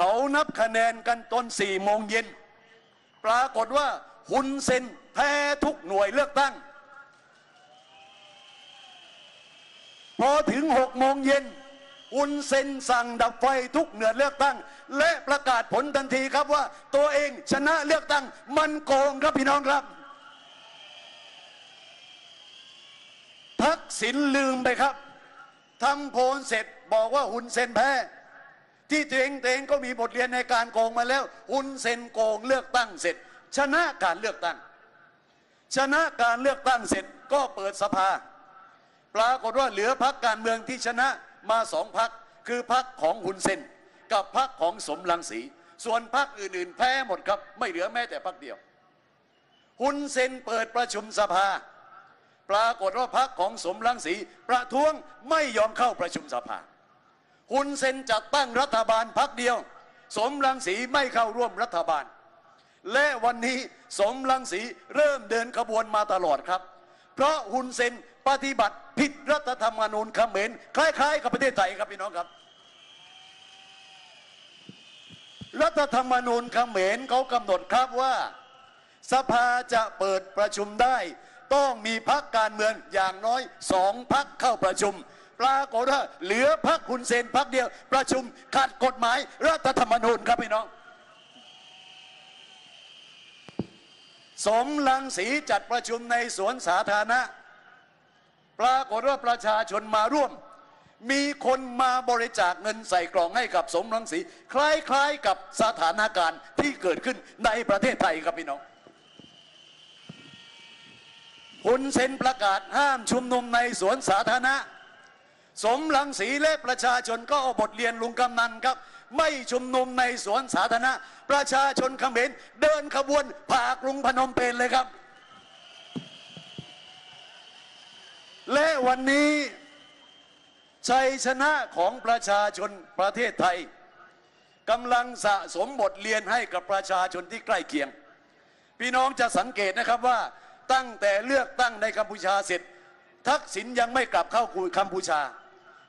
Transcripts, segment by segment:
เขานับคะแนนกันตอนสี่โมงเย็น ปรากฏว่าฮุนเซนแพ้ทุกหน่วยเลือกตั้ง พอถึงหกโมงเย็นอุนเซนสั่งดับไฟทุกเหนือเลือกตั้ง และประกาศผลทันทีครับว่า ตัวเองชนะเลือกตั้ง มันโกงครับพี่น้องครับ ทักษิณลืมไปครับทำโพลเสร็จบอกว่าหุนเซนแพ้ ที่ตัวเองตัวเองก็มีบทเรียนในการโกงมาแล้วหุนเซนโกงเลือกตั้งเสร็จ ชนะการเลือกตั้ง ชนะการเลือกตั้งเสร็จก็เปิดสภา ปรากฏว่าเหลือพักการเมืองที่ชนะมาสองพักคือพักของหุนเซนกับพักของสมรังสี ส่วนพักอื่นๆ แพ้หมดครับ ไม่เหลือแม้แต่พักเดียว หุนเซนเปิดประชุมสภา ปรากฏว่าพักของสมรังสีประท้วงไม่ยอมเข้าประชุมสภา หุนเซนจัดตั้งรัฐบาลพักเดียว สมรังสีไม่เข้าร่วมรัฐบาล และวันนี้สมรังสีเริ่มเดินขบวนมาตลอดครับ เพราะฮุนเซนปฏิบัติผิดรัฐธรรมนูญเขมรคล้ายๆ กับประเทศไทยครับพี่น้องครับ รัฐธรรมนูญเขมรเขากำหนดครับว่า สภาจะเปิดประชุมได้ ต้องมีพักการเมืองอย่างน้อยสองพักเข้าประชุม ปรากฏว่าเหลือพักคุณเซนพักเดียว ประชุมขัดกฎหมายรัฐธรรมนูญครับพี่น้อง สมรังสีจัดประชุมในสวนสาธารณะ ปรากฏว่าประชาชนมาร่วม มีคนมาบริจาคเงินใส่กล่องให้กับสมรังสี คล้ายๆกับสถานการณ์ที่เกิดขึ้นในประเทศไทยครับพี่น้องหุนเซนประกาศห้ามชุมนุมในสวนสาธารณะ สมรังสีและประชาชนก็เอาบทเรียนลุงกำนันครับ ไม่ชุมนุมในสวนสาธารณะ ประชาชนเขมรเดินขบวนผ่ากรุงพนมเปญเลยครับ และวันนี้ชัยชนะของประชาชนประเทศไทยกำลังสะสมบทเรียนให้กับประชาชนที่ใกล้เคียง พี่น้องจะสังเกตนะครับว่าตั้งแต่เลือกตั้งในกัมพูชาเสร็จ ทักษิณยังไม่กลับเข้ากัมพูชา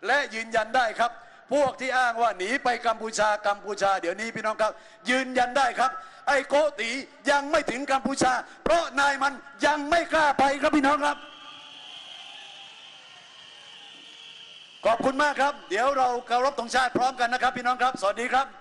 และยืนยันได้ครับ พวกที่อ้างว่าหนีไปกัมพูชากัมพูชา เดี๋ยวนี้พี่น้องครับ ยืนยันได้ครับ ไอ้โกตียังไม่ถึงกัมพูชา เพราะนายมันยังไม่กล้าไปครับพี่น้องครับ ขอบคุณมากครับ เดี๋ยวเราเคารพธงชาติพร้อมกันนะครับ พี่น้องครับ สวัสดีครับ